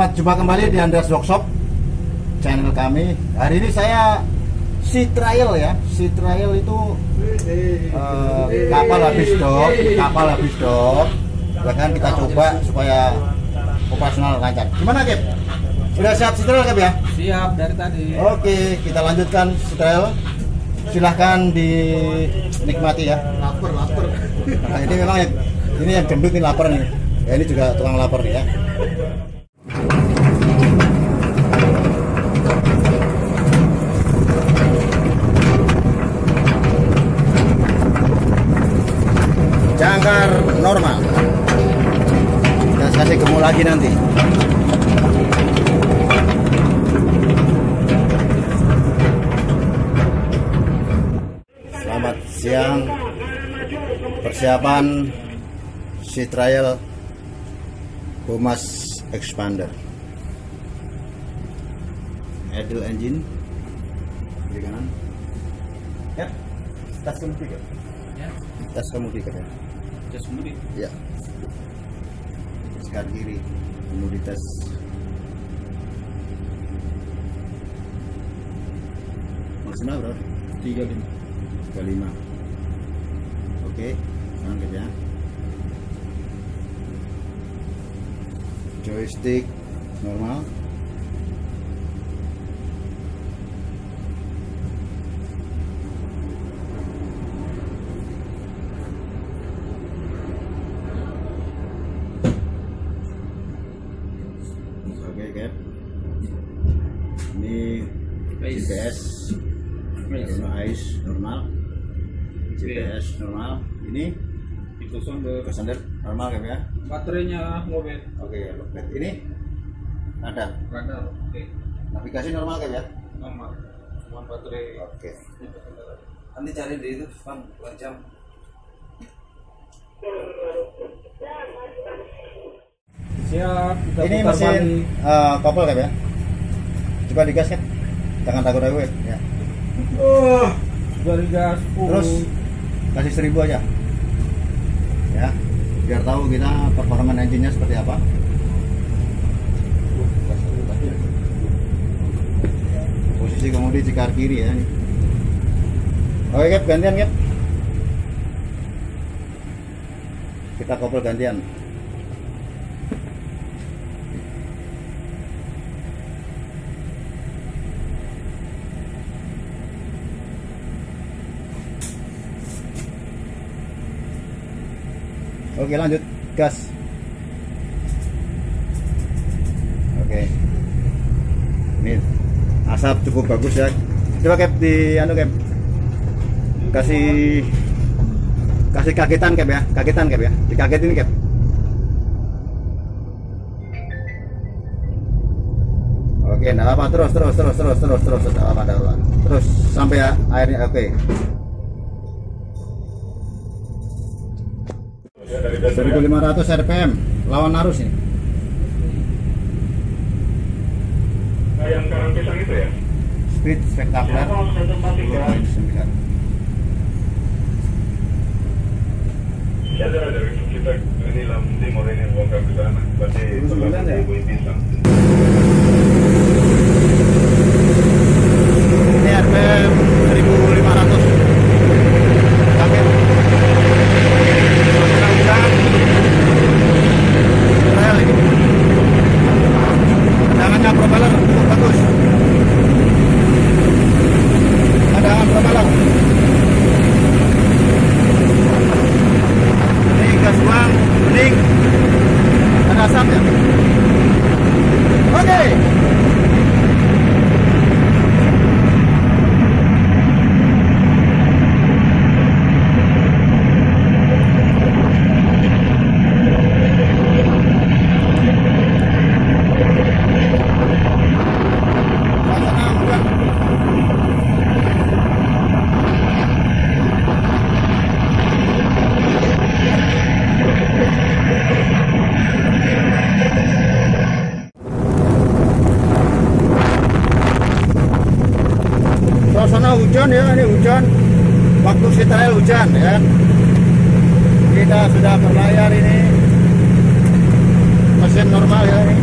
Selamat jumpa kembali di Andreas Workshop channel kami. Hari ini saya sea trial ya. Sea trial itu eh, kapal habis dok, kapal habis dok. Ya kan kita coba supaya operasional lancar. Gimana Kip? Sudah siap sea trial Kip ya? Siap dari tadi. Oke, kita lanjutkan sea trial. Silahkan dinikmati ya. Lapar, lapar. Nah, ini memang yang ini yang gendut ini lapar nih. Ya ini juga tukang lapar nih ya. Jangkar normal. Kita kasih gemuk lagi nanti. Selamat siang persiapan sea trial Pumas Expander. Idle engine. Kiri kanan. Ya tas kemudi kan Ya, tas kemudi kan ya. Jas mudik. ya. Sekat kiri. Kemudi tes maksimal berapa? Tiga lima. 35 oke angkat ya joystick normal. Oke cap ini. GPS Ice. Ice normal. GPS normal. Ini Itu sonde. standar normal kan ya Baterainya mobil. oke ya lognet ini ada Radar. Oke. navigasi normal kan ya Nomor. Cuma baterai. oke Nanti cari di itu, Bang, jam. Siap. Kita ini mesin balik. eh, kopel kan ya coba digas kan jangan takut aku ya Oh, dari gas. Uh. terus kasih seribu aja ya. Biar tahu kita performa engine-nya seperti apa. Posisi kemudi cikar kiri ya. Oke Cap, gantian Cap. kita kopel gantian Oke lanjut gas. Oke. Ini asap cukup bagus ya. Coba cap di anu cap. Kasih kasih kagetan cap ya, kagetan cap ya. Dikagetin cap. Oke, enggak apa terus terus terus terus terus terus apa. Terus sampai airnya oke. 1500 rpm lawan arus ini Nah, yang karang pisang itu ya? speed spektakuler satu empat tiga. 2.9 Ya, ada, ada. Kita ini lam timur ini bongkar ke sana. Berarti Terus sebelah sembilan ya? ibu pisang. ini rpm 1500 kaget Suasana hujan Israel ini cadangannya propeller cukup bagus cadangan propeller ini gas buang bening ada asap ya oke Suasana hujan. Suasana hujan ya, ini hujan. Waktu Israel hujan ya. kan. Kita sudah berlayar ini. Mesin normal ya ini.